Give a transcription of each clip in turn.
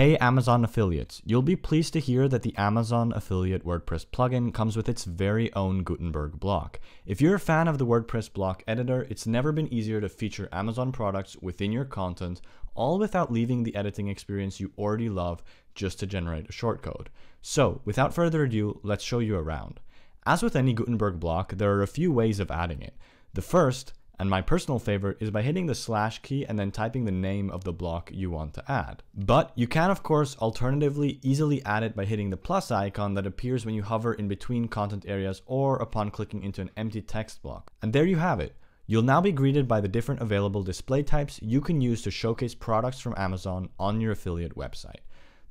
Hey Amazon affiliates, you'll be pleased to hear that the Amazon Affiliate WordPress plugin comes with its very own Gutenberg block. If you're a fan of the WordPress block editor, it's never been easier to feature Amazon products within your content, all without leaving the editing experience you already love just to generate a shortcode. So, without further ado, let's show you around. As with any Gutenberg block, there are a few ways of adding it. The first and my personal favorite is by hitting the slash key and then typing the name of the block you want to add. But you can of course alternatively easily add it by hitting the plus icon that appears when you hover in between content areas or upon clicking into an empty text block. And there you have it. You'll now be greeted by the different available display types you can use to showcase products from Amazon on your affiliate website.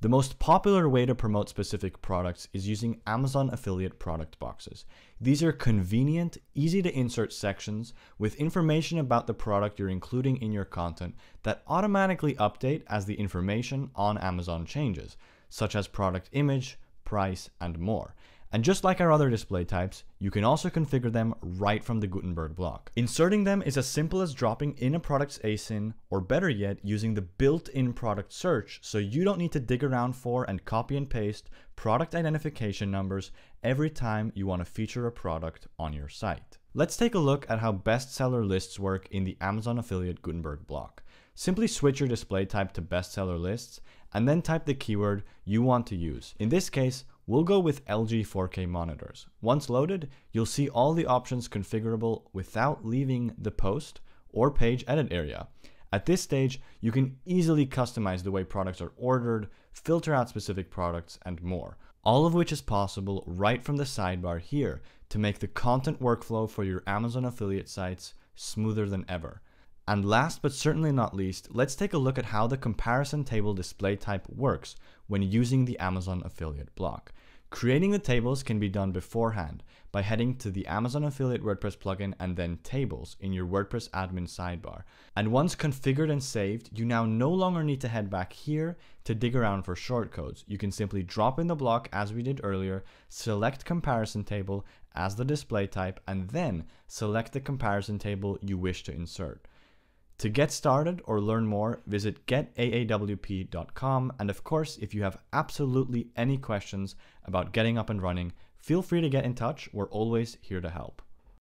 The most popular way to promote specific products is using Amazon affiliate product boxes. These are convenient, easy to insert sections with information about the product you're including in your content that automatically update as the information on Amazon changes, such as product image, price, and more. And just like our other display types, you can also configure them right from the Gutenberg block. Inserting them is as simple as dropping in a product's ASIN, or better yet, using the built-in product search so you don't need to dig around for and copy and paste product identification numbers every time you want to feature a product on your site. Let's take a look at how bestseller lists work in the Amazon affiliate Gutenberg block. Simply switch your display type to bestseller lists and then type the keyword you want to use. In this case, We'll go with LG 4K monitors. Once loaded, you'll see all the options configurable without leaving the post or page edit area. At this stage, you can easily customize the way products are ordered, filter out specific products, and more. All of which is possible right from the sidebar here to make the content workflow for your Amazon affiliate sites smoother than ever. And last but certainly not least, let's take a look at how the comparison table display type works when using the Amazon affiliate block. Creating the tables can be done beforehand by heading to the Amazon Affiliate WordPress plugin and then Tables in your WordPress admin sidebar. And once configured and saved, you now no longer need to head back here to dig around for shortcodes. You can simply drop in the block as we did earlier, select comparison table as the display type, and then select the comparison table you wish to insert. To get started or learn more, visit getaawp.com. And of course, if you have absolutely any questions about getting up and running, feel free to get in touch. We're always here to help.